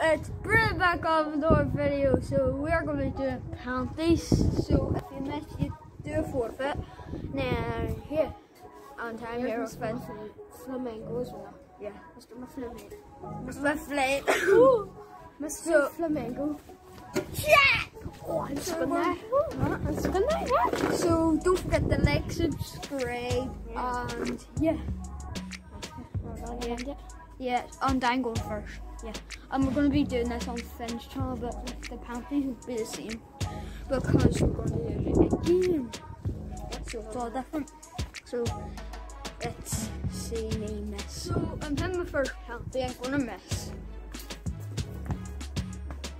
it's Brit back on another video. So we're going to be doing penalties. So if you miss, you do a forfeit. Now here, on time here, Here's Mr. spend. Flamingo as well. Yeah, Mr. Flamingo. with late. Mr. So- Flamingo. yeah. Oh, I'm So spin. I'm spin that, yeah. So don't forget to like, subscribe, and yeah, Yeah. yeah. On Dan going first. Yeah, and we're going to be doing this on Finn's channel, but like, the penalties will be the same because we're to do it again. So it's all different. So let's see me miss. So I'm hitting my first penalty. I'm to miss.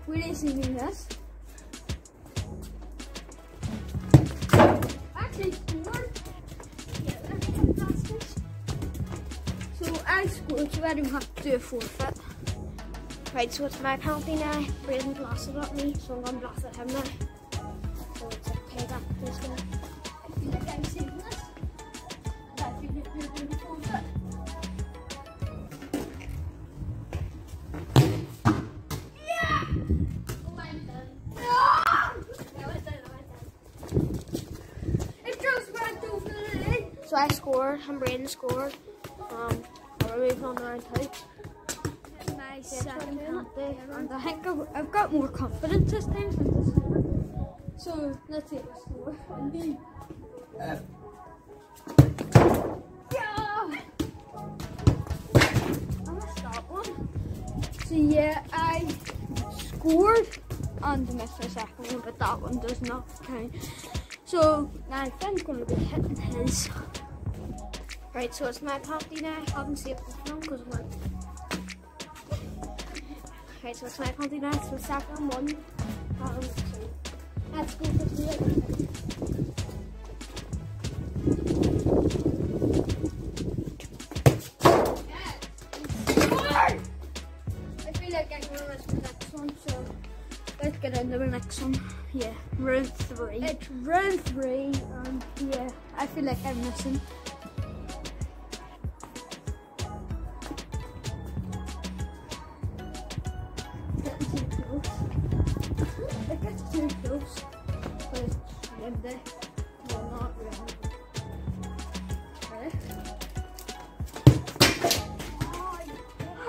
We didn't see me miss. Actually scored. Yeah. So I scored, so I don't have to do a forfeit. Right, so it's my penalty now. Braden blasted at me, so I'm gonna blast at him now. So it's a payback this guy. I feel like I'm. So I scored, and Braden scored. Um, we're moving on round two. My second penalty, and I think I've, got more confidence this time since this So let's see. Yeah! So yeah, I scored and missed the second one, but that one does not count. So going to be hitting his. Right, so it's my penalty now. I haven't saved the film because I'm like. Right, so penalty now. So second one. Um, so let's get into the next one. Yeah, round three. It's round three, and yeah, I feel like I'm missing. Close, but it's windy. Well, not really.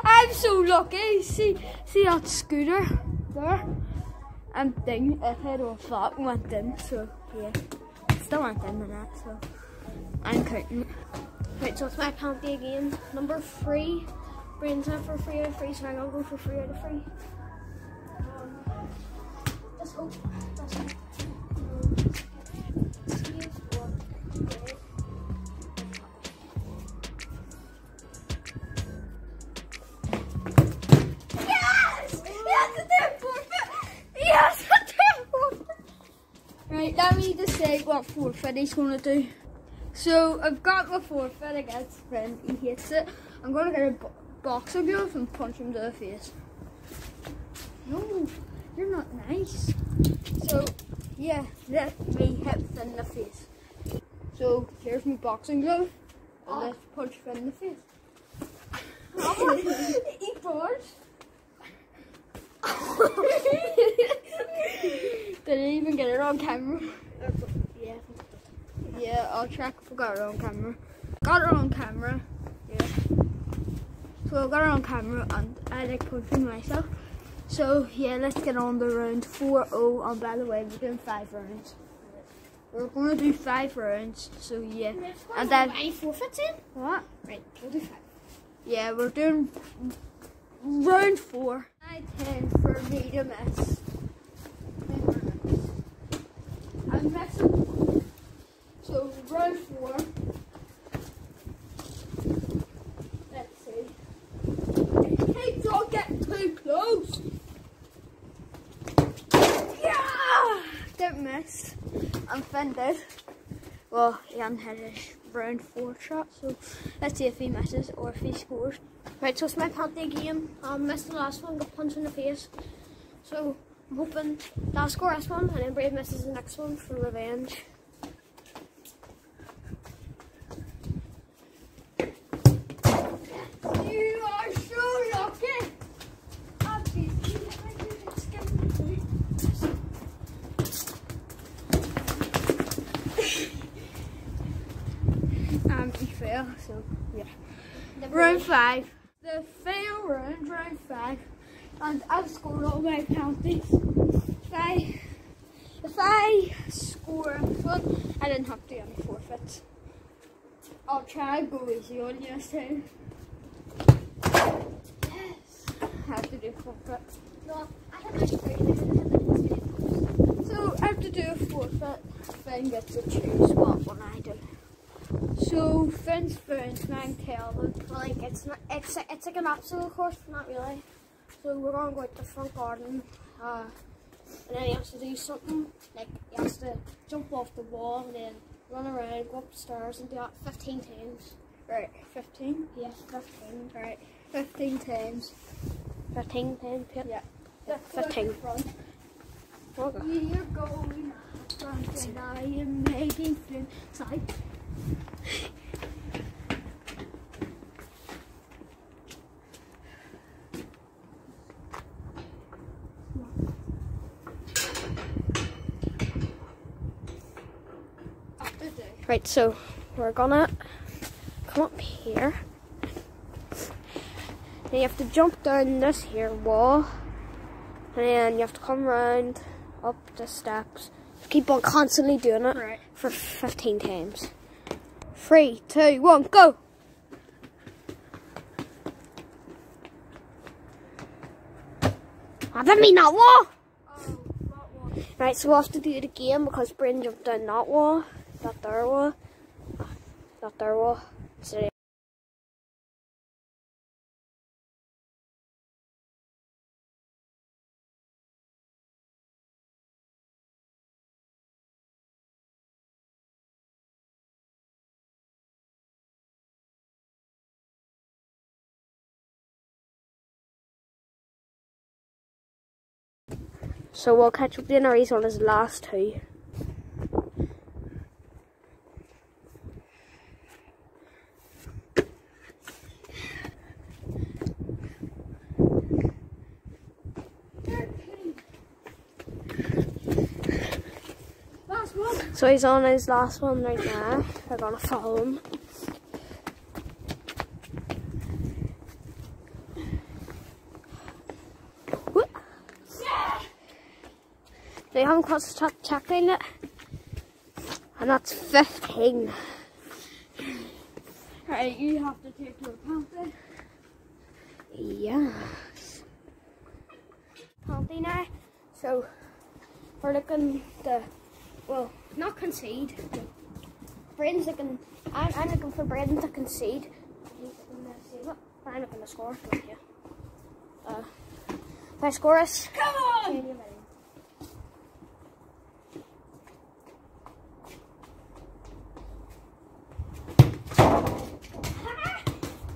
I'm so lucky. See, see that scooter there? And thing, it hit off that and went in. So yeah, still went in the net. So I'm counting. Right, so it's my penalty again. Number three. Braden's out for three out of three, so I'm gonna go for three out of three. Um, just hope let me just say what forfeit he's going to do. So, I've got my forfeit against friend. He hits it. I'm going to get a bo- boxing glove and punch him to the face. No, you're not nice. So, yeah, let me hit Finn in the face. So, here's my boxing glove. And oh. let's punch Finn in the face. he punch. Did I even get it on camera? Yeah. Yeah, I'll check if I got it on camera. Got it on camera. Yeah. So I got it on camera and I like punching myself. So yeah, let's get on the round 4-0 and by the way we're doing five rounds. We're gonna do five rounds, so yeah. And then any forfeits in? what? Right, we'll do five. Yeah, we're doing round four. I ten for me to mess. I'm missing. So round four. Let's see. Hey, don't get too close. Yeah, don't miss. I'm fended. Well, he hadn't had a round four shot, so let's see if he misses or if he scores. Right, so it's my penalty game. Um, missed the last one, got punched in the face. So I'm hoping that I'll score this one, and then Brave misses the next one for revenge. You are so lucky. Happy five. The final round, round five, and I've scored all my penalties. If I, if I score one, I didn't have to do any forfeits. I'll try and go easy on you this time. Yes, I have to do forfeit. No, I have like three. So I have to do a forfeit. Finn gets to choose what one I do. So Finn's Finn's nine tail. like it's not. It's it's like an obstacle course, but not really. So we're gonna go out the front garden, uh, and then he has to do something like he has to jump off the wall and then run around, go upstairs, and do that 15 times. Right, 15. Yes, 15. Right, 15 times. 15 times. Yeah. Yeah. That's 15. Front. Okay. We're going front and I am making Finn side. Right, so we're gonna come up here. Then you have to jump down this here wall. And then you have to come round up the steps. Keep on constantly doing it Right. for 15 times. Three, two, one, go! I didn't mean that wall! Oh? Right, so we'll have to do it again because Bryn jumped down that wall, that there wall, that there wall. So So we'll catch up with Aries on his last two. So he's on his last one right now. We're gonna follow him. They haven't crossed the check- check yet. And that's 15. Right, you have to take your penalty. Yes. Penalty now. So we're looking to, well, not concede. Braden's looking, I'm, I'm looking for Braden to concede. Looking to save. I'm looking to score. Thank you. Uh, if I score this, Come on! change your mind.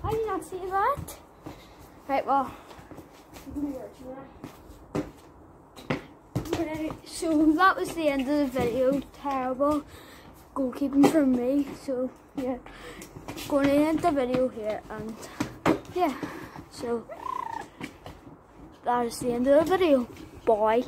I did not see that. Right, well. So that was the end of the video. Terrible goalkeeping from me. So yeah, going to end the video here and yeah, so that is the end of the video. Bye.